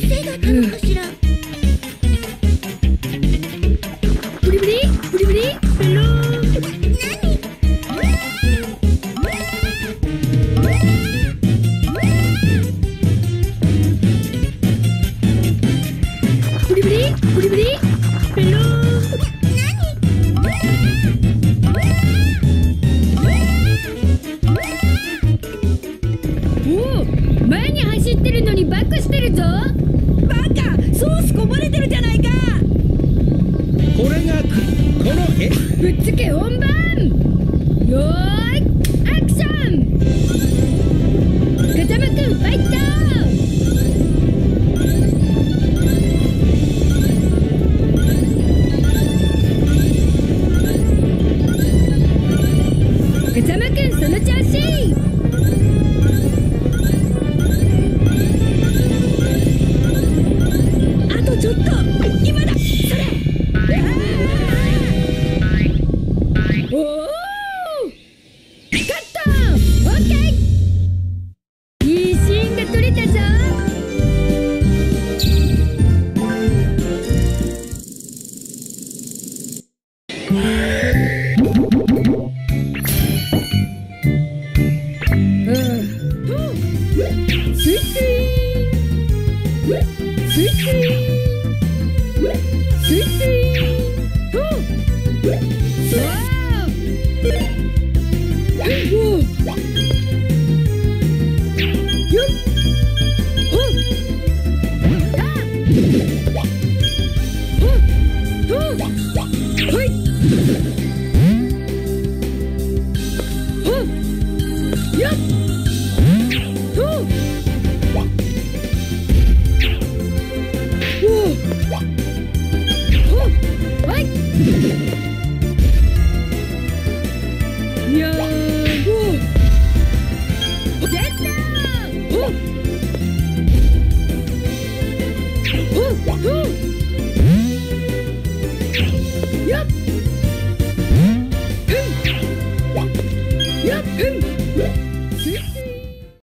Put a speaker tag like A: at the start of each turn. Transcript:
A: 妖精だったのかしら
B: ブリブリ？ブリブリ？ペロブリブリ？ブリブリ？ペロおお前に走ってるのにバックしてるぞ
C: け？ぶっつけ本番！よーいアクショ
D: ン！風間くんファ
B: イトあとちょっと！今だ！スイスイスイスイ